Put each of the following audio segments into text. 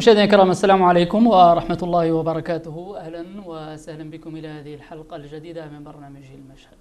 مشاهدينا الكرام السلام عليكم ورحمة الله وبركاته. أهلا وسهلا بكم إلى هذه الحلقة الجديدة من برنامج المشهد.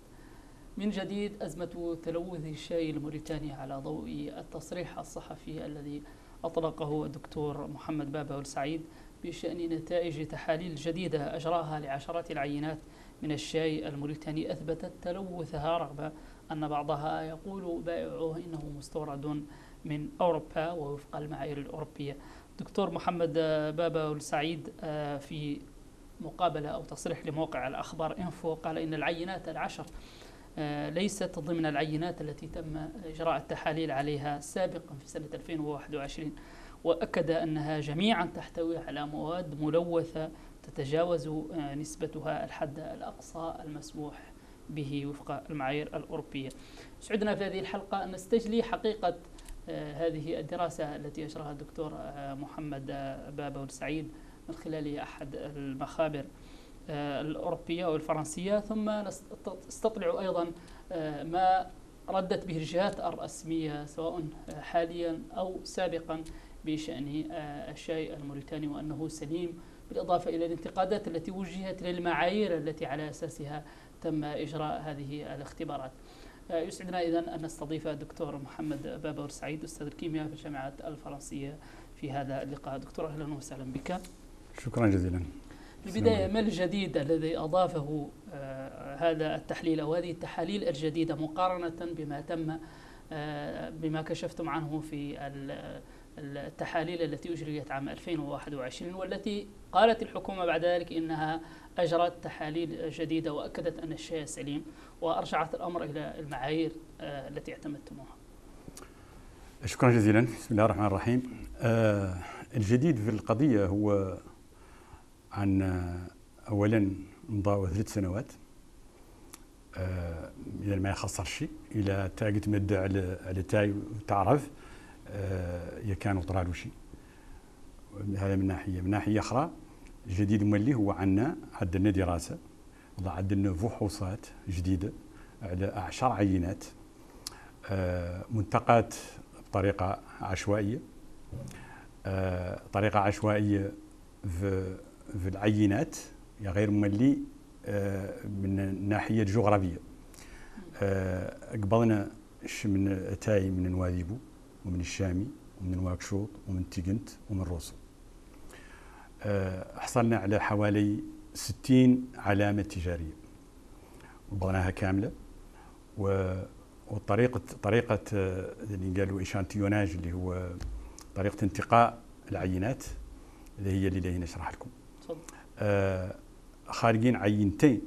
من جديد أزمة تلوث الشاي الموريتاني على ضوء التصريح الصحفي الذي أطلقه الدكتور محمد بابا السعيد بشأن نتائج تحاليل جديدة أجراها لعشرات العينات من الشاي الموريتاني. أثبتت تلوثها رغم أن بعضها يقول بائعوه إنه مستورد من أوروبا ووفق المعايير الأوروبية. دكتور محمد بابا السعيد آه، في مقابلة أو تصريح لموقع الأخبار إنفو قال إن العينات العشر آه، ليست ضمن العينات التي تم إجراء التحاليل عليها سابقا في سنة 2021 وأكد أنها جميعا تحتوي على مواد ملوثة تتجاوز آه، نسبتها الحد الأقصى المسموح به وفق المعايير الأوروبية. سعدنا في هذه الحلقة أن نستجلي حقيقة آه، هذه الدراسة التي أجراها الدكتور آه، محمد بابا السعيد من خلال أحد المخابر الأوروبية أو الفرنسية ثم نستطلع أيضا ما ردت به الجهات الرسمية سواء حاليا أو سابقا بشأن الشاي الموريتاني وأنه سليم بالإضافة إلى الانتقادات التي وجهت للمعايير التي على أساسها تم إجراء هذه الاختبارات. يسعدنا إذا أن نستضيف الدكتور محمد بابور سعيد أستاذ الكيمياء في الجامعة الفرنسية في هذا اللقاء. دكتور أهلا وسهلا بك. شكرا جزيلا. في البداية ما الجديد الذي أضافه آه هذا التحليل أو هذه التحاليل الجديدة مقارنة بما تم آه بما كشفتم عنه في التحاليل التي أجريت عام 2021 والتي قالت الحكومة بعد ذلك إنها أجرت تحاليل جديدة وأكدت أن الشيء سليم وأرجعت الأمر إلى المعايير آه، التي اعتمدتموها. شكرا جزيلا. بسم الله الرحمن الرحيم. آه الجديد في القضية هو عن آه، أولا مضى ثلاث سنوات آه ما يخسر شيء إلى تاقت مدة على على تاي تعرف آه كانوا طرالو شيء. هذا من ناحية. من ناحية أخرى الجديد مولي هو عندنا دراسة والله عندنا فحوصات جديدة على أعشر عينات آه منتقات بطريقة عشوائية آه طريقة عشوائية في, في العينات غير مولي آه من الناحية الجغرافية آه قبضنا من تاي من نواذيبو ومن الشامي ومن نواكشوط ومن تيكنت ومن روسو. آه، حصلنا على حوالي 60 علامة تجارية. وضعناها كاملة. وطريقة طريقة آه، اللي قالوا échantillonnage اللي هو طريقة انتقاء العينات اللي هي اللي نشرح لكم. آه خارجين عينتين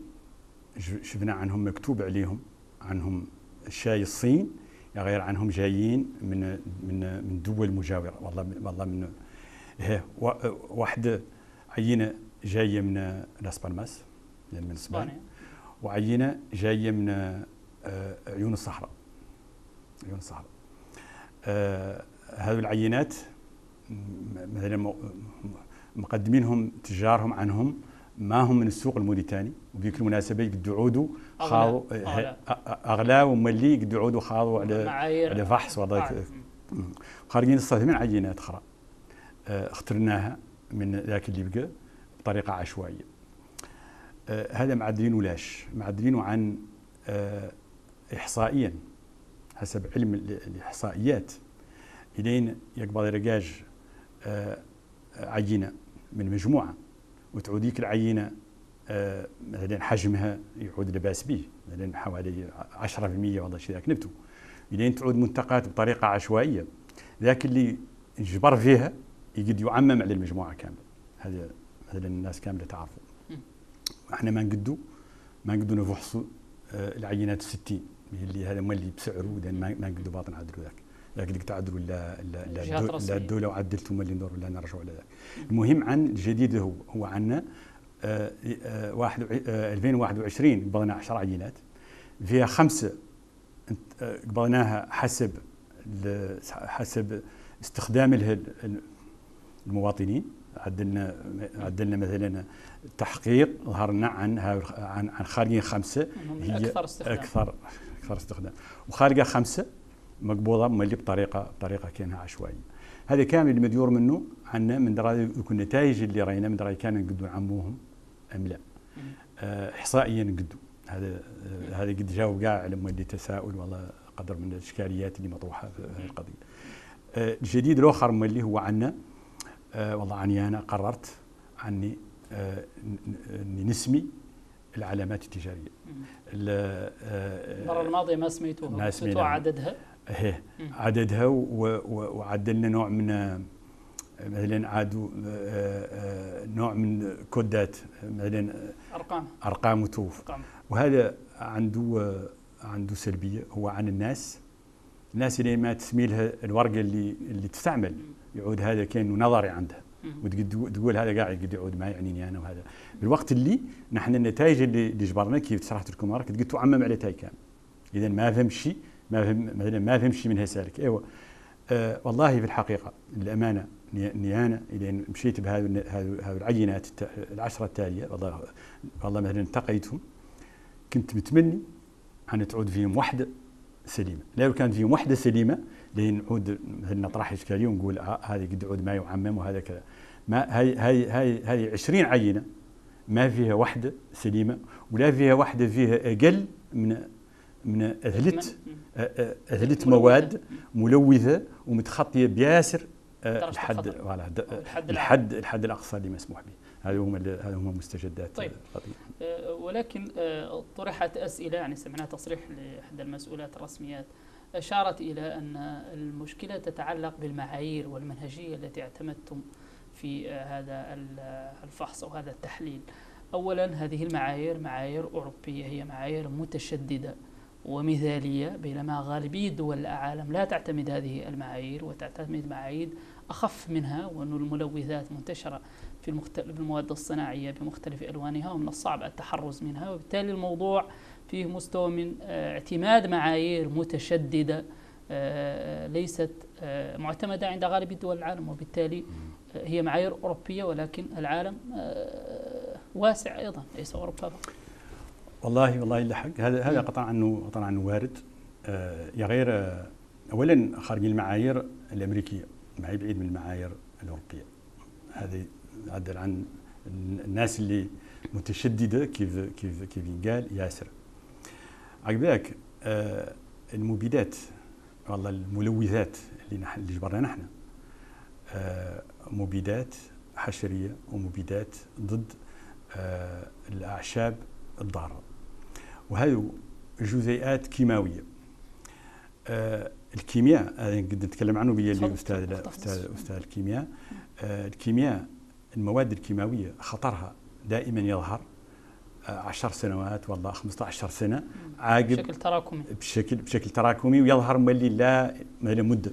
شفنا عنهم مكتوب عليهم عنهم الشاي الصين غير عنهم جايين من من من دول مجاورة. والله والله من واحدة عينة جاية من لاس بالماس من إسبانيا. وعينة جاية من آه، عيون الصحراء. عيون الصحراء. آه، هذه العينات مثلا مقدمينهم تجارهم عنهم ما هم من السوق الموريتاني وبذيك المناسبه يقد عودوا خاضوا أغلى. وملي يقد عودوا خاضوا على على فحص خارجين نستخدمين عينات أخرى. آه، اخترناها من ذاك اللي بقى بطريقة عشوائية. آه، هذا معدلين ولاش معدلين عن آه، احصائيا حسب علم الإحصائيات. إلين يقبض رجاج عينه من مجموعة. وتعوديك العينة مثلا حجمها يعود لباس به مثلا حوالي 10% ولا شيء ذاك نبتو. الين تعود منتقات بطريقة عشوائية. ذاك اللي جبر فيها يقد يعمم على المجموعة كاملة. هذا مثلا الناس كاملة تعرفوا إحنا ما نقدو ما نقدو نفحصوا آه، العينات 60 اللي هذا اللي بسعره ما نقدو باطن عدلوا ذاك. اللي تعدلوا لا لا لا الدولة وعدلتوا اللي ندور ولا نرجعوا إلى ذاك المهم عن الجديد هو هو عندنا آه آه واحد آه 2021 قبضنا 10 عينات فيها خمسة آه، قبضناها حسب حسب استخدام المواطنين. عدلنا عدلنا مثلا تحقيق ظهرنا عن عن عن خارجين خمسة. هي أكثر استخدام. أكثر أكثر استخدام. وخارجة خمسة مقبوضة ملي بطريقة بطريقه كأنها عشوائية. هذا كامل اللي مديور منه عنا من درا يكون النتائج اللي رأينا من درا كان نقدو نعموهم أم لا. آه، احصائيا نقدو. هذا آه، هذا قد جاوب كاع على مولي تساؤل والله قدر من الإشكاليات اللي مطروحة في هذه القضية. آه، الجديد الآخر مولي هو عنا والله عني أنا قررت عني أني نسمي العلامات التجارية. المرة الماضية ما سميتوها ما سميتوها عددها إيه عددها وعدلنا نوع من مثلا عادوا آه، آه، نوع من كودات مثلا أرقام. أرقام وتوف. وهذا عنده عنده سلبية هو عن الناس. الناس اللي ما تسمي لها الورقة اللي اللي تستعمل يعود هذا كأنه نظري عندها. وتقول هذا قاعد قد يعود ما يعنيني أنا وهذا. بالوقت اللي نحن النتائج اللي, جبرنا كيف شرحت لكم قد تعمم على تاي كامل اذا ما فهم شيء ما فهم مثلا ما فهم شيء منها سالك. أيوه. آه والله في الحقيقة الامانه اني أنا إذا مشيت بهذه هذه العينات العشرة التالية والله والله مثلا التقيتهم كنت متمني أن تعود فيهم وحده سليمة، لو كانت فيهم وحده سليمة لين نعود نطرح اشكاليه ونقول آه هذه قد يعود ما يعمم وهذا كذا. ما هاي هاي هاي هاي 20 عينه ما فيها وحده سليمة ولا فيها وحده فيها أقل من من اثلت اثلت مواد ملوثة ومتخطية بياسر الحد الحد الحد الحد الأقصى اللي مسموح به. هذا هم هذا هم مستجدات طيب. آه ولكن آه طرحت أسئلة يعني سمعنا تصريح لاحدى المسؤولات الرسميات أشارت إلى أن المشكلة تتعلق بالمعايير والمنهجية التي اعتمدتم في هذا الفحص أو هذا التحليل. اولا هذه المعايير معايير أوروبية هي معايير متشددة. ومثالية بينما غالبية دول العالم لا تعتمد هذه المعايير وتعتمد معايير أخف منها وأن الملوثات منتشرة في المواد الصناعية بمختلف ألوانها ومن الصعب التحرز منها وبالتالي الموضوع فيه مستوى من آه، اعتماد معايير متشددة آه، ليست آه، معتمدة عند غالبية دول العالم وبالتالي هي معايير أوروبية ولكن العالم واسع أيضا ليس أوروبا فقط. والله والله إلا حق. هذا هذا قطع عنه قطع عنه وارد. يا غير اولا خارج المعايير الأمريكية ما هي بعيد من المعايير الأوروبية. هذه يعدل عن الناس اللي متشددة كيف كيف كيف ينقال ياسر. عقباك آه المبيدات والله الملوثات اللي نحن اللي جبرنا نحن آه مبيدات حشرية ومبيدات ضد آه الأعشاب الضارة. وهذه جزيئات كيماوية. آه الكيمياء هذا قد نتكلم عنه بيا اللي أستاذ أستاذ أستاذ الكيمياء. آه الكيمياء المواد الكيماوية خطرها دائما يظهر آه 10 سنوات والله 15 سنة عاقب بشكل تراكمي. بشكل بشكل تراكمي ويظهر ملي لا مده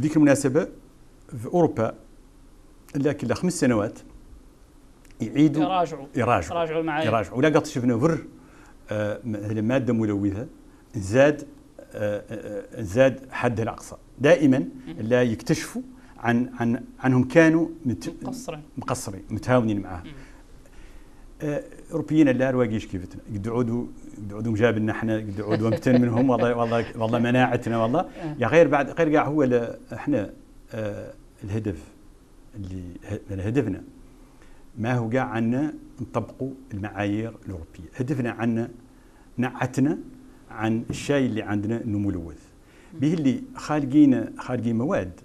ذيك المناسبة في أوروبا لكن خمس سنوات يعيدوا يراجعوا. يراجعوا. يراجعوا المعايير يراجعوا. ولا قد شفنا فر آه مادة ملوثة زاد آه، آه، زاد حدها الأقصى. دائما لا يكتشفوا عن عن عنهم كانوا مقصرين. مقصرين متهاونين معاه اوروبيين لا رواقيش كيفتنا قد عودوا قد عودوا مجابلنا إحنا قد عودوا مبتن منهم والله والله والله مناعتنا والله. يا غير بعد غير كاع هو إحنا الهدف اللي هدفنا. ما هو كاع عنا نطبقوا المعايير الأوروبية. هدفنا عنا نعتنا عن الشاي اللي عندنا انه ملوث به اللي خالقين خالقين مواد.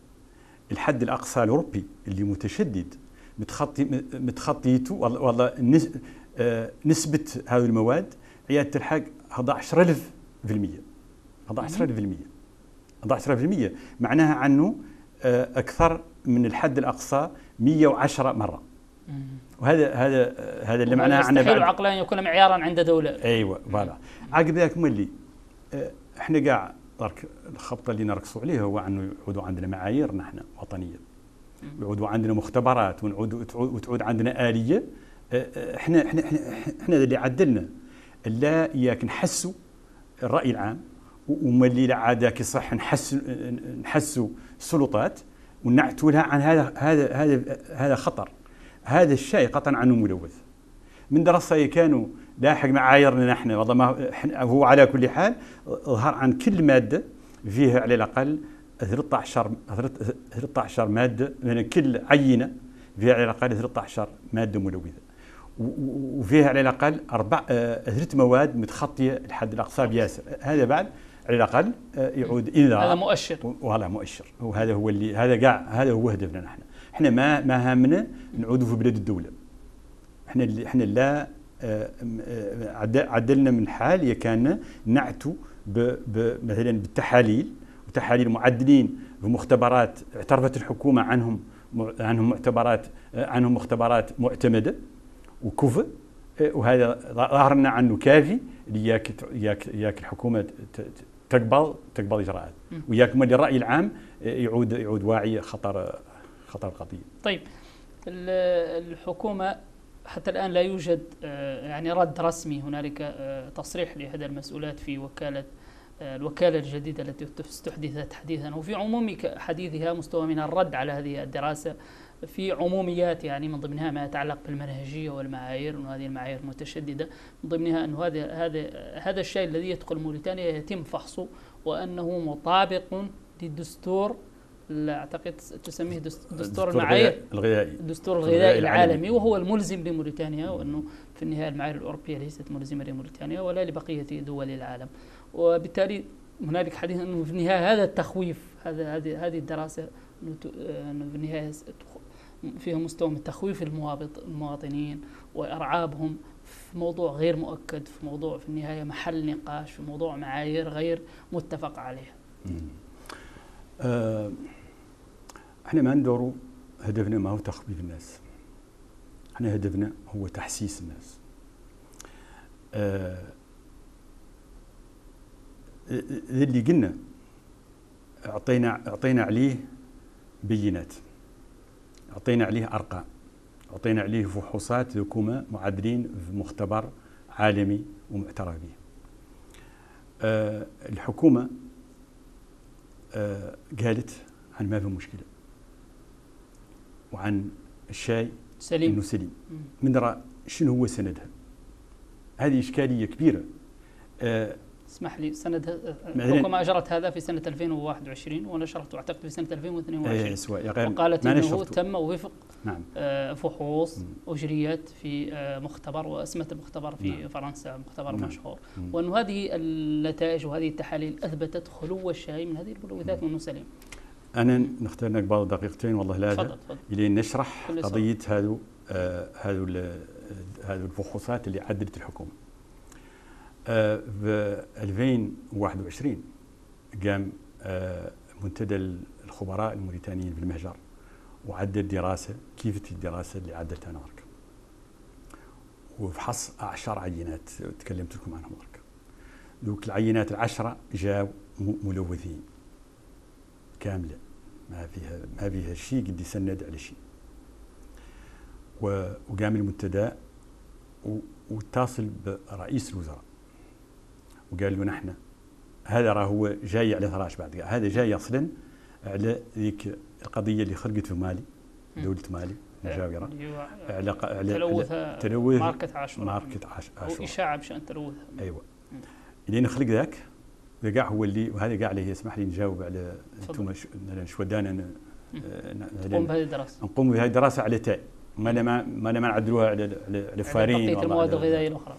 الحد الأقصى الأوروبي اللي متشدد متخطي متخطيته والله آه، نسبة هذه المواد عياده الحق 11000% 11000% 11000% معناها عنه آه، أكثر من الحد الأقصى 110 مرة. وهذا هذا هذا اللي معناه عندنا يستحيل عقلا ان يكون معيارا عند دولة. أيوه فوالا. عقب ذاك مولي آه، إحنا كاع درك الخبطه اللي نركزوا عليها هو أنه يعودوا عندنا معايير نحن وطنيه يعودوا عندنا مختبرات ونعود وتعود عندنا آلية. آه، آه، إحنا إحنا إحنا, اللي عدلنا. لا إياك نحسوا الرأي العام وملي عاد صح نحس نحسوا السلطات ونعتوا لها عن هذا هذا هذا هذا خطر. هذا الشيء قطعا عنه ملوث. من دراسة كانوا لاحق معاييرنا نحن والله هو على كل حال ظهر عن كل مادة فيها على الأقل 13 13 مادة من كل عينة فيها على الأقل 13 مادة ملوثة. وفيها على الأقل أربع آه، ثلاث مواد متخطية الحد الاقصى بياسر هذا بعد على الأقل آه، يعود انذار هذا مؤشر. وهذا مؤشر. وهذا هو اللي هذا كاع هذا هو هدفنا نحن. إحنا ما ما هامنا نعودوا في بلاد الدولة. إحنا اللي إحنا لا آه، عدلنا من حال كان نعتوا مثلا بالتحاليل وتحاليل معدلين بمختبرات اعترفت الحكومة عنهم عنهم معتبرات عنهم مختبرات معتمدة وكفء وهذا ظهر لنا عنه كافي لياك ياك ياك الحكومة تقبل تقبل إجراءات. وياك الراي العام يعود يعود واعي خطر خطر القضية. طيب الحكومة حتى الآن لا يوجد آه، يعني رد رسمي هنالك آه، تصريح لاحدى المسؤولات في وكالة آه، الوكالة الجديدة التي استحدثت حديثا وفي عموم حديثها مستوى من الرد على هذه الدراسة في عموميات يعني من ضمنها ما يتعلق بالمنهجية والمعايير وانه هذه المعايير متشددة من ضمنها انه هذا هذا هذا الشيء الذي يدخل موريتانيا يتم فحصه وأنه مطابق للدستور أعتقد تسميه دستور المعايير الغذائي. الدستور الغذائي العالمي. وهو الملزم لموريتانيا وأنه في النهاية المعايير الأوروبية ليست ملزمة لموريتانيا ولا لبقية دول العالم. وبالتالي هنالك حديث أنه في النهاية هذا التخويف هذا هذه هذه الدراسة أنه في النهاية فيها مستوى من تخويف المواطنين وإرعابهم في موضوع غير مؤكد في موضوع في النهاية محل نقاش في موضوع معايير غير متفق عليها. إحنا ما ندوروا هدفنا ما هو تخويف الناس. إحنا هدفنا هو تحسيس الناس. آه اللي قلنا اعطينا اعطينا عليه بينات. أعطينا عليه أرقام. أعطينا عليه فحوصات ذكومة معدلين في مختبر عالمي ومعترف به أه الحكومة أه قالت عن ما في مشكلة. وعن الشاي سليم. إنه سليم. من درى شنو هو سندها؟ هذه إشكالية كبيرة. أه اسمح لي سند الحكومة أجرت هذا في سنة 2021 ونشرته أعتقد في سنة 2022 أيه وقالت أنه تم وفق نعم. آه، فحوص أجريت في آه، مختبر واسمة المختبر في نعم. فرنسا مختبر نعم. مشهور. وأن هذه النتائج وهذه التحاليل أثبتت خلو الشاي من هذه الملوثات من سليم. أنا نختار لك بعض دقيقتين والله لا تفضل نشرح قضية هذو هذو هذو الفحوصات اللي عدلت الحكومة. في 2021 قام آه، منتدى الخبراء الموريتانيين في المهجر وعدل دراسة كيف الدراسة اللي عدلتها أنا مرك وفحص أعشر عينات تكلمت لكم عنهم مرك ذوك العينات العشرة جاوا ملوثين كاملة. ما فيها ما فيها شيء قد يسند على شيء. وقام المنتدى واتصل برئيس الوزراء. وقال له نحن هذا راه هو جاي على ثراش بعد. هذا جاي أصلا على ذيك القضية اللي خرجت في مالي دولة مالي مجاوره على على تلوث تلوث ماركة عاشوراء. ماركة عاشوراء. إشاعة بشان تلوث أيوه. لين خلق ذاك. كاع هو اللي وهذا كاع اللي يسمح لي نجاوب على أنتم شو ودانا نقوم بهذه الدراسة. نقوم بهذه الدراسة على تاء. ما ما ما نعدلوها على على فارين بقيه المواد الغذائية الأخرى.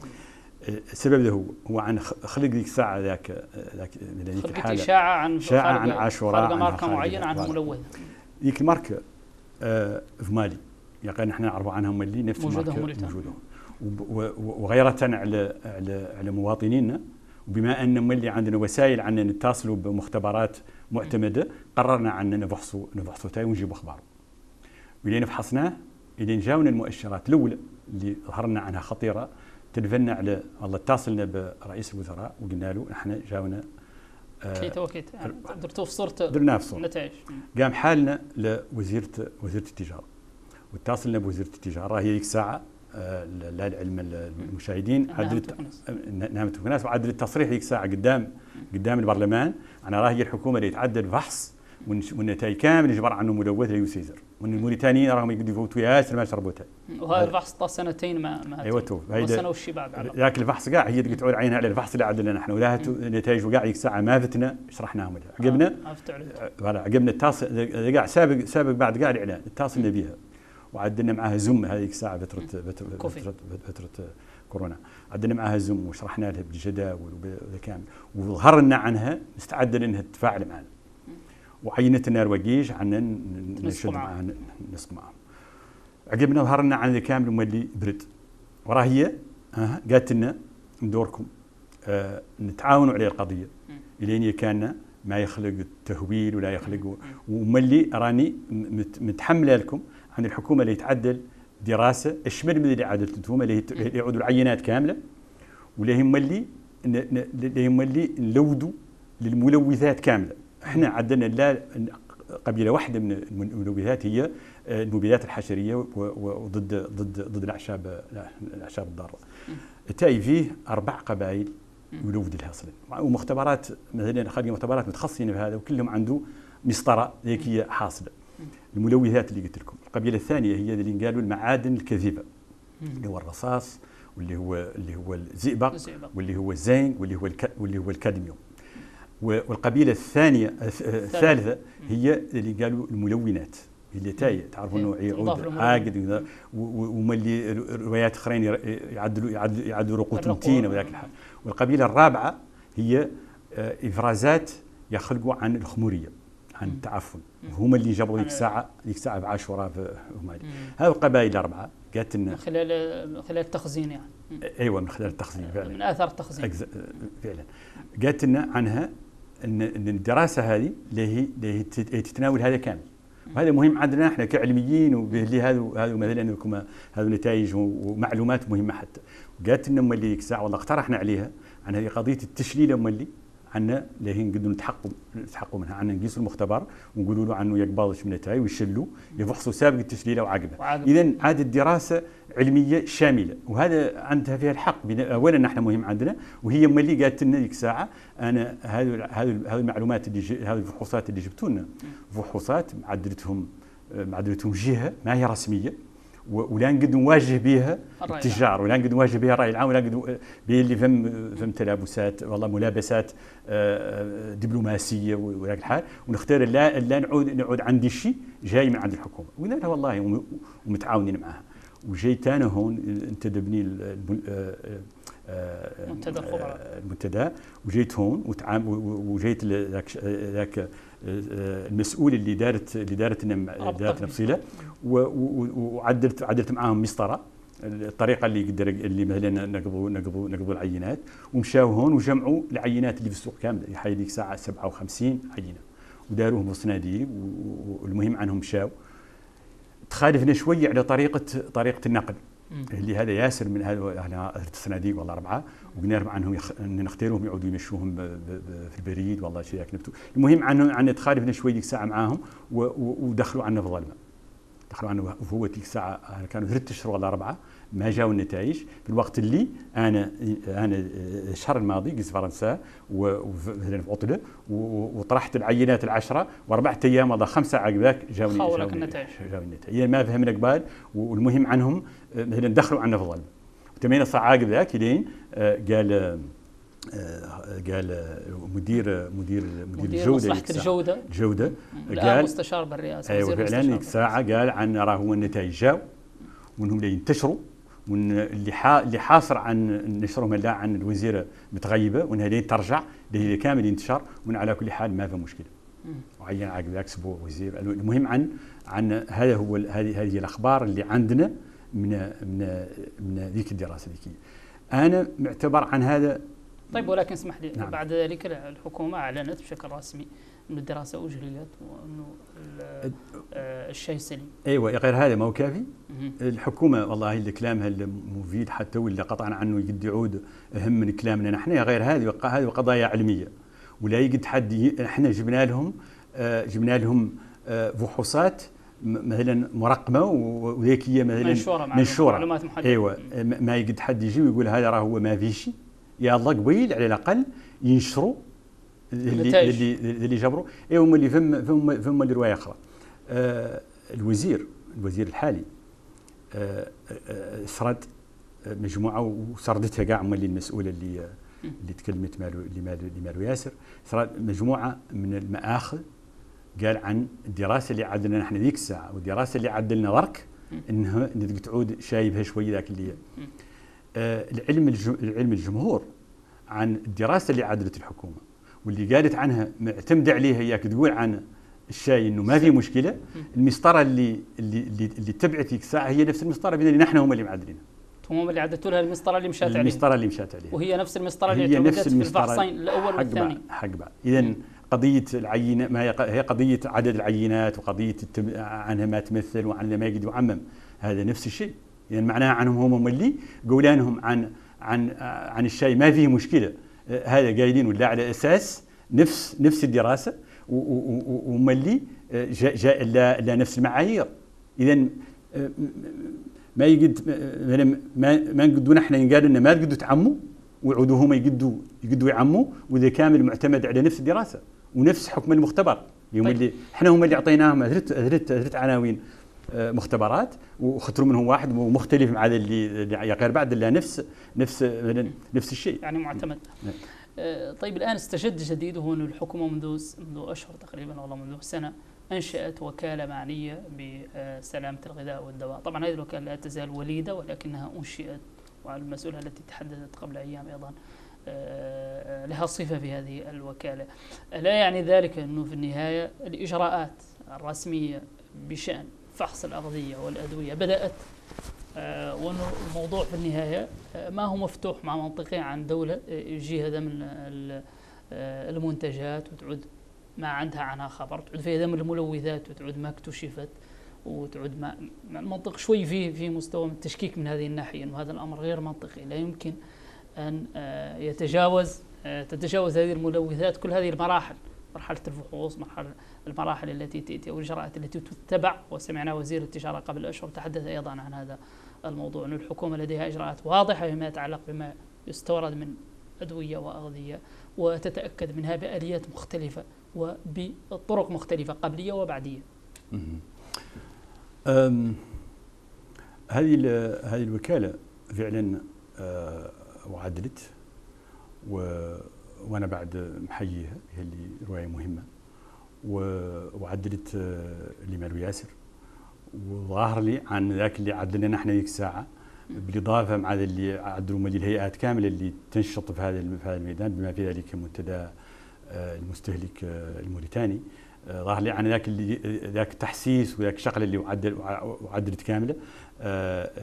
السبب هو. هو عن خلق ذيك الساعة ذاك ذاك ذيك الحالة. اشاعه عن اشاعه عن عاشوراء خلق ماركة معينة عن ملوث ذيك الماركه آه في مالي. يعني نحن نعرفوا عنها ملي نفس الماركه موجوده وغيرة على على على مواطنينا وبما أن ملي عندنا وسائل عنا نتصلوا بمختبرات معتمده قررنا عنا نفحصوا نفحصوا تاي ونجيبوا أخباره. ولين فحصناه الين جاونا المؤشرات الأولى اللي ظهرنا عنها خطيرة تلفنا على والله اتصلنا برئيس الوزراء وقلنا له إحنا جاونا آه كيت وكيت درتوا في صورة درناه في صورة النتائج. قام حالنا لوزيرة وزيرة التجارة. واتصلنا بوزيرة التجارة هي ذيك الساعة لا العلم المشاهدين. عدلت نعمة الناس وعدلت تصريح ذيك الساعة قدام قدام البرلمان. أنا راهي الحكومة اللي تعدل فحص والنتائج كامل يجبر عنه ملوث لا يسيزر. وان الموريتانيين راهم يقدروا يفوتوا ياسر ما شربوا وهذا الفحص طال سنتين ما ما أيوه تو سنه وشي بعد ذاك الفحص كاع هي تعود عينها على الفحص اللي عندنا نحن. ولا النتائج كاع ساعة ما فتنا شرحناهم عقبنا؟ فوالا عقبنا التاص كاع سابق سابق بعد كاع الإعلان. اتصلنا بها وعدلنا معاها زوم هذيك الساعة فتره فتره فتره, فترة كورونا. عدلنا معاها زوم وشرحنا لها بالجداول وبالكامل وظهر لنا عنها مستعده انها تتفاعل معنا. وعينت لنا رواقيش عنا نشد معها نسق معهم عقبنا ظهر لنا عن كامل مولي برد. وراه هي قالت لنا ندوركم آه نتعاونوا على القضية. الين كان ما يخلق التهويل ولا يخلق وملي راني متحمله لكم عن الحكومة اللي يتعدل دراسة اشمل من اللي عدلت أنتم اللي يعودوا العينات كاملة ولا هم اللي هم اللي نلودوا للملوثات كاملة إحنا عندنا لا قبيلة واحدة من الملوثات هي المبيدات الحشرية وضد ضد ضد الأعشاب الأعشاب الضارة. تاي فيه أربع قبائل يلوث لها أصلا ومختبرات مثلا خارج مختبرات متخصصين في هذا وكلهم عنده مسطرة هي حاصلة. الملوثات اللي قلت لكم. القبيلة الثانية هي اللي قالوا المعادن الكذبه اللي هو الرصاص واللي هو اللي هو الزئبق واللي هو الزين واللي هو واللي هو الكادميوم. والقبيلة الثانية الثالثة. هي اللي قالوا الملونات. اللي تاي تعرفوا إنه يعود عاقد وملي روايات أخرين يعدلوا يعدلوا يعدلوا رقوة متينة وذاك الحال. والقبيلة الرابعة هي إفرازات يخلقوا عن الخمورية عن التعفن. هما اللي جابوا ذيك الساعة ذيك الساعة بعاشوراء في همالي هذه القبائل الأربعة قالت لنا من خلال من خلال التخزين يعني. أيوه من خلال التخزين فعلا. من آثار التخزين. فعلا. قالت لنا عنها إن الدراسة هذه اللي هي تتناول هذا كامل. وهذا مهم عندنا إحنا كعلميين وباللي هذا هذا مثلا هذه نتائج ومعلومات مهمة حتى. قالت لنا اللي الساعة والله اقترحنا عليها عن هذه قضية التشليل اللي. عنا هي نقدروا نتحققوا نتحققوا منها. عنا نقيسوا المختبر ونقولوا له عنه يقبض من النتائج ويشلوا يفحصوا سابق التشليل وعقبه. اذا هذه الدراسة علمية شاملة وهذا عندها فيها الحق. اولا نحن مهم عندنا وهي ما اللي قالت لنا ذيك الساعة أنا هذه هذه المعلومات اللي هذه الفحوصات اللي جبتوا لنا فحوصات معدلتهم معدلتهم جهة ما هي رسمية. ولا نقدر نواجه بها التجار ولا نقدر نواجه بها الرأي العام ولا نقدر اللي فهم فهم تلابسات والله ملابسات دبلوماسية وذاك الحال ونختار لا لا نعود نعود عندي شيء جاي من عند الحكومة. وقلنا والله ومتعاونين معها. وجيت أنا هون انتدبني منتدى الخبراء. المنتدى. وجيت هون وجيت ذاك المسؤول اللي دارت اللي دارت دارت نفصيله وعدلت عدلت معاهم مسطرة الطريقة اللي يقدر اللي مثلا نقبضوا نقبضوا نقبضوا العينات ومشاو هون وجمعوا العينات اللي في السوق كاملة هاي ديك الساعة 57 عينة وداروهم في صناديق والمهم عنهم مشاو. تخالفنا شوية على طريقه طريقة النقل اللي هذا ياسر من هذا الصناديق والله اربعه وقلنا عنهم يخ... نختارهم يعودوا يمشوهم ب... ب... في البريد والله شيء نكتب المهم عنهم عن تخالفنا شوي ديك الساعة معاهم و... و... ودخلوا عنا في الظلمة. دخلوا عنا وهو ديك الساعة كانوا ثلاث أشهر ولا أربعة ما جاوا النتائج. في الوقت اللي أنا أنا الشهر الماضي قلت فرنسا مثلا في عطله وطرحت العينات العشرة وأربعة أيام ولا خمسة عقباك جاوني جاوني النتائج. جاوني النتائج. يعني ما فهمنا قبال والمهم عنهم مثلا دخلوا عنا في الظلم وتمين الساعة عقب ذاك لين قال قال مدير مدير مدير الجودة مصلحة الجودة. الجوده قال مستشار بالرئاسة أيوه فعلا ساعه قال عن راه هو النتائج جاو وانهم ينتشروا وان اللي اللي حاصر عن نشرهم لا عن الوزيرة متغيبة وانها ترجع اللي كامل ينتشر وان على كل حال ما في مشكلة. وعين عقب ذاك أسبوع وزير المهم عن عن هذا هو هذه هذه الأخبار اللي عندنا من من من ذيك الدراسة ذيك. أنا معتبر عن هذا طيب ولكن اسمح لي نعم. بعد ذلك الحكومة أعلنت بشكل رسمي أن الدراسة اجريت وانه الشيء سليم. أيوه غير هذا ما هو كافي؟ الحكومة والله اللي كلامها المفيد حتى ولا قطعا عنه يقد يعود أهم من كلامنا نحن. غير هذه هذه قضايا علمية ولا يقد حد إحنا جبنا لهم جبنا لهم فحوصات مثلا مرقمة وذيك هي مثلا منشورة منشورة. معلومات محددة. أيوه ما يقد حد يجي ويقول هذا راه هو ما في شيء. يا الله قبيل على الأقل ينشروا اللي اللي اللي جبروا اي هما اللي فهم فهم فهم اللي رواية أخرى. آه الوزير الوزير الحالي. آه آه سرد مجموعة وسردتها كاع هما اللي المسؤولة اللي اللي تكلمت مالو اللي مالو اللي مالو ياسر. سرد مجموعة من المآخذ قال عن الدراسة اللي عدلنا نحن ذيك الساعة والدراسة اللي عدلنا برك إنها تعود شايبها شوية ذاك اللي آه العلم العلم الجمهور عن الدراسة اللي عدلت الحكومة واللي قالت عنها معتمدة عليها إياك تقول عن الشاي إنه ما في مشكلة المسطرة اللي اللي اللي, اللي تبعت ذيك الساعة هي نفس المسطرة اللي نحن هم اللي معدلينها هم اللي عدلتوا لها المسطرة اللي مشات عليها المسطرة اللي مشات عليها وهي نفس المسطرة اللي هي نفس المسطرة. في الفحصين الأول والثاني. حق بعض. اذا قضية العينة ما هي قضية عدد العينات وقضية عنها ما تمثل وعن ما يقدر يعمم هذا نفس الشيء. يعني معناها عنهم هم اللي قولانهم عن عن عن الشاي ما فيه مشكلة. هذا قايلين ولا على أساس نفس نفس الدراسة وملي جاء, جاء لا نفس المعايير. اذا ما يقد ما ما نقدوا نحن قالوا لنا ما تقدوا تعموا ويعودوا هما يقدوا يقدوا يعموا وإذا كامل معتمد على نفس الدراسة ونفس حكم المختبر. يوم طيب. اللي إحنا هم اللي أعطيناهم ثلاث ثلاث عناوين. مختبرات واختاروا منهم واحد مختلف مع اللي غير بعد الا نفس نفس نفس الشيء يعني معتمد نعم. طيب الآن استجد جديد وهو انه الحكومة منذ منذ أشهر تقريبا والله منذ سنة أنشأت وكالة معنية بسلامة الغذاء والدواء، طبعا هذه الوكالة لا تزال وليدة ولكنها أنشئت والمسؤوله التي تحدثت قبل أيام أيضا لها صفة في هذه الوكالة. لا يعني ذلك أنه في النهاية الإجراءات الرسمية بشأن فحص الاغذيه والأدوية بدأت آه وانه الموضوع في النهاية آه ما هو مفتوح مع منطقي عن دولة يجي هذا من المنتجات وتعود ما عندها عنها خبر تعود في هذا من الملوثات وتعود ما اكتشفت وتعود ما المنطق شوي في في مستوى من التشكيك من هذه الناحية إنه هذا الأمر غير منطقي. لا يمكن آه يتجاوز تتجاوز هذه الملوثات كل هذه المراحل. مرحلة الفحوص مرحلة المراحل التي تأتي أو الإجراءات التي تتبع. وسمعنا وزير التجارة قبل أشهر تحدث أيضا عن هذا الموضوع. أن الحكومة لديها إجراءات واضحة فيما يتعلق بما يستورد من أدوية وأغذية وتتأكد منها بآليات مختلفة وبطرق مختلفة قبلية وبعدية. هذه هذه الوكالة فعلا وعدلت وأنا بعد محييها هي اللي روايه مهمه وعدلت اللي مالو ياسر. وظاهر لي عن ذاك اللي عدلنا إحنا ذيك الساعة بالإضافة مع اللي عدلوا مدير الهيئات كاملة اللي تنشط في هذا في هذا الميدان بما في ذلك منتدى المستهلك الموريتاني. ظاهر لي عن ذاك اللي ذاك التحسيس وذاك الشغله اللي وعدل وعدلت كاملة.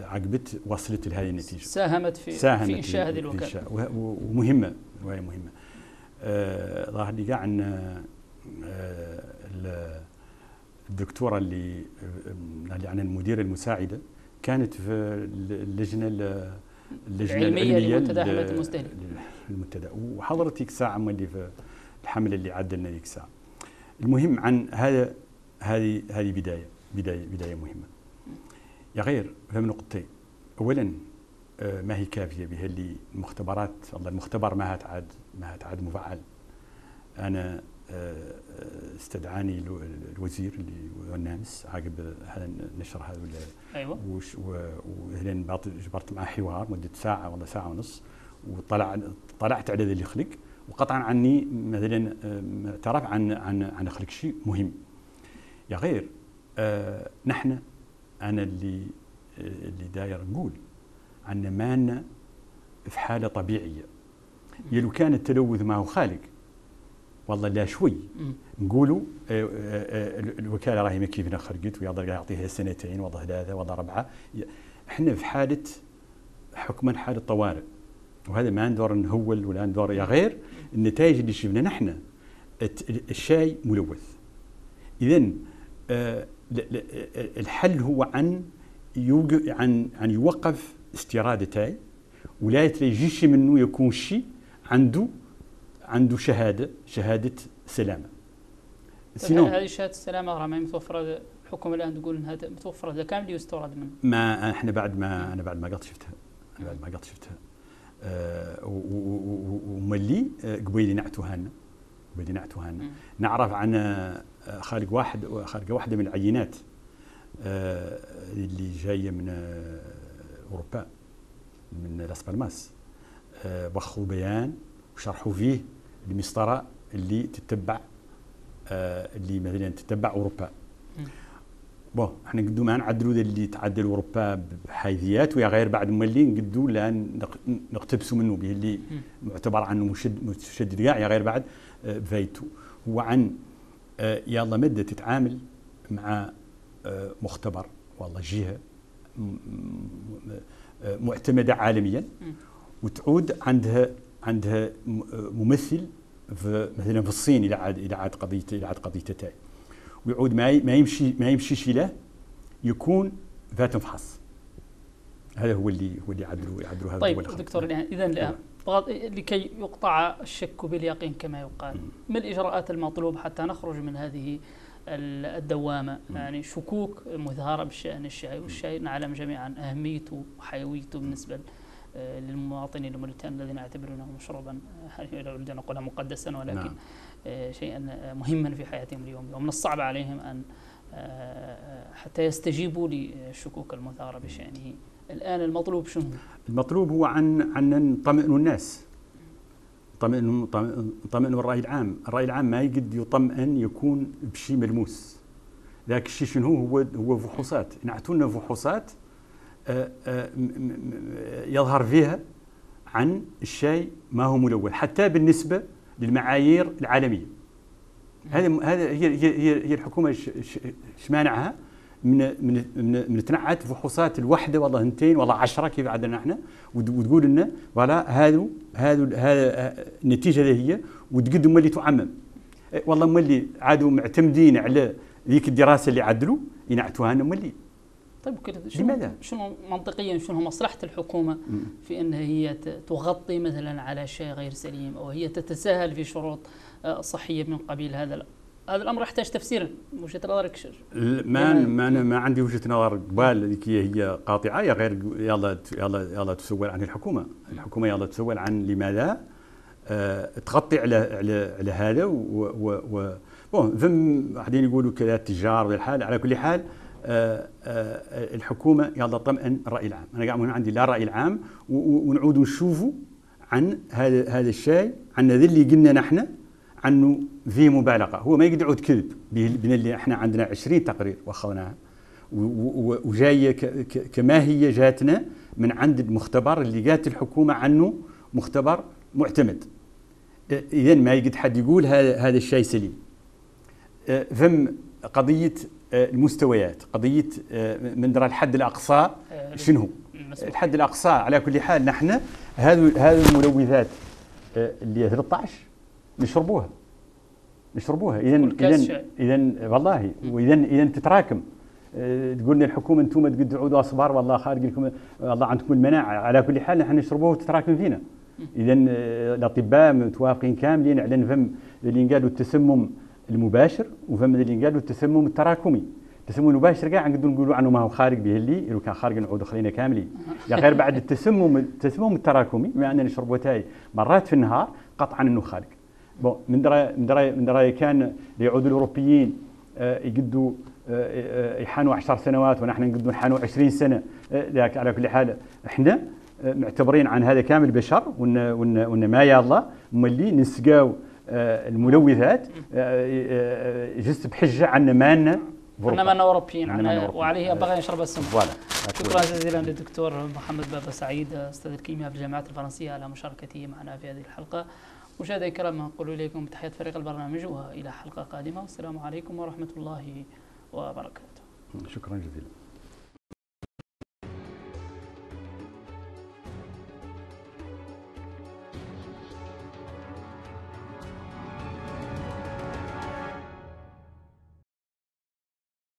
عقبت وصلت لهذه النتيجة. ساهمت في ساهمت في إنشاء هذه الوكالة. ومهمة وهي مهمة. ظاهر لي عن الدكتورة اللي يعني المديرة المساعدة. كانت في اللجنة اللجنة العلمية لمنتدى المستهلك. المنتدى وحضرت ذيك الساعة اللي في الحملة اللي عدلنا ذيك الساعة المهم عن هذا هذه هذه بداية بداية بداية مهمة. يا غير فهم نقطتين. أولا ما هي كافية؟ بها اللي المختبرات والله المختبر ما تعاد ما تعاد مفعل. أنا استدعاني الوزير اللي هو النامس عقب هذا النشر هذا أيوه. وهلين جبرت معه حوار مدة ساعة ولا ساعة ونص وطلع طلعت على اللي خلق وقطعا عني مثلا اعترف عن عن عن خلق شيء مهم. يا غير آه نحن أنا اللي اللي داير نقول عن مالنا في حالة طبيعية. يلو كان التلوث ما هو خالق والله لا شوي. نقولوا الوكالة راهي ما كيف خرجت يعطيها سنتين ولا ثلاثة ولا اربعه إحنا في حالة حكما حالة طوارئ. وهذا ما ندور نهول ولا ندور يا غير النتائج اللي شفنا نحن. الشاي ملوث. اذا الحل هو عن عن عن يوقف استيراد تاي ولا يجيش منه يكون شيء عنده عنده شهادة شهادة سلامة. sinon هذه شهادة السلامة راه ما متوفرة الحكومة الآن تقول إنها متوفرة هذا كامل يستورد منه؟ ما إحنا بعد ما أنا بعد ما قط شفتها. أنا بعد ما قط شفتها. أه وملي قبيلي نعتوها لنا وبدي نعتوها نعرف عن آه، خارج واحد خارج واحدة من العينات آه، اللي جاية من آه، أوروبا من لاس بالماس. بخوا بيان وشرحوا فيه المسطرة اللي تتبع اللي مثلا تتبع أوروبا. بون إحنا قدو ما نعدلوا اللي تعدل أوروبا بحيثيات ويا غير بعد مولي نقدو لأن نقتبسوا منه به اللي معتبر عنه مشد مشدد كاع يا غير بعد بفايتو هو عن آه، يلا مدة تتعامل مع آه، مختبر والله جهة آه، معتمدة عالميا وتعود عندها عندها ممثل في مثلا في الصين إلى عاد إلى عاد قضيه إلى عاد قضيه تاعي. ويعود ما ما يمشي ما يمشيش له يكون ذات فحص. هذا هو اللي هو اللي يعدلوا يعدلوا هذا طيب دكتور يعني اذا لكي يقطع الشك باليقين كما يقال ما الإجراءات المطلوبة حتى نخرج من هذه الدوامة؟ يعني شكوك مثارة بالشأن الشاي والشاي نعلم جميعا أهميته وحيويته بالنسبة آه، للمواطنين الموريتان الذين يعتبرونه مشروبا آه، لو أريد أن أقولها مقدسا ولكن نعم. آه، شيئا مهما في حياتهم اليوم. ومن الصعب عليهم أن حتى يستجيبوا للشكوك المثارة بشأنه. الآن المطلوب شنو؟ المطلوب هو عن عن نطمئنوا الناس. طمئنوا طمئنوا الرأي العام، الرأي العام ما يقد يطمئن يكون بشيء ملموس. ذاك الشيء شنو؟ هو هو فحوصات. نعتوا لنا فحوصات آه، آه، يظهر فيها عن الشاي ما هو ملون حتى بالنسبة للمعايير العالمية. هذه هذا هي هي هي الحكومة إيش مانعها من من من, من تنعت فحوصات الوحدة والله اثنتين والله عشرة كيف عندنا إحنا وتقول لنا ولا هذو هذو النتيجه اللي هي وتقد اللي تعمم. إيه، والله مولي عادوا معتمدين على ذيك الدراسة اللي عدلوا ينعتوها لنا مولي طيب كده لماذا؟ شنو منطقيا شنو مصلحة الحكومة في انها هي تغطي مثلا على شيء غير سليم أو هي تتساهل في شروط آه، صحية من قبيل هذا هذا الأمر يحتاج تفسير وجهة نظرك ما ما أنا ما عندي وجهة نظر قبال هي قاطعة يا غير يلا يلا يلا تسول عن الحكومة. الحكومة يلا تسول عن لماذا؟ آه تغطي على على على هذا و, و بون فم بعدين يقولوا كذا التجار والحال على كل حال آه آه الحكومة يلا طمئن الراي العام. أنا قاعد عندي لا الراي العام ونعود نشوفوا عن هذا هذا الشيء عن ذا اللي قلنا نحن. عنه في مبالغة. هو ما يقدر يعود كذب بين اللي إحنا عندنا 20 تقرير واخذناها وجاية كما هي جاتنا من عند المختبر اللي جات الحكومة عنه مختبر معتمد. اذا ما يقدر حد يقول هذا هذا الشيء سليم. فم قضية المستويات قضية من درى الحد الأقصى شنو؟ الحد الأقصى على كل حال نحن هذه هذه الملوثات اللي 13 نشربوها. نشربوها. اذا اذا اذا والله واذا اذا تتراكم. أه تقول الحكومة أنتم تقعدوا أصبار والله خارج لكم والله عندكم المناعة. على كل حال نحن نشربوها وتتراكم فينا. اذا أه الأطباء متوافقين كاملين على نفهم اللي قالوا التسمم المباشر وفهم اللي قالوا التسمم التراكمي. التسمم المباشر كاع نقدروا نقولوا عنه ما هو خارج به اللي لو كان خارج نعود خلينا كاملين. يا غير بعد التسمم التسمم التراكمي أننا نشربوا تاي مرات في النهار قطعا إنه خارج. بون من دراي من دراي من دراي كان يعود الاوروبيين يقدوا يحانوا 10 سنوات ونحن نقدوا نحانوا 20 سنه ذاك على كل حال إحنا معتبرين عن هذا كامل بشر وان وان وان ما يا الله ملي نسقاو الملوثات جست بحجه عنا مالنا إحنا مالنا اوروبيين وعليه بغى يشرب السم شكرا جزيلا للدكتور محمد بابا سعيد أستاذ الكيمياء في الجامعة الفرنسيه على مشاركته معنا في هذه الحلقة مشاهدينا الكرام نقول إليكم تحيات فريق البرنامج وإلى حلقة قادمة والسلام عليكم ورحمة الله وبركاته. شكرا جزيلا.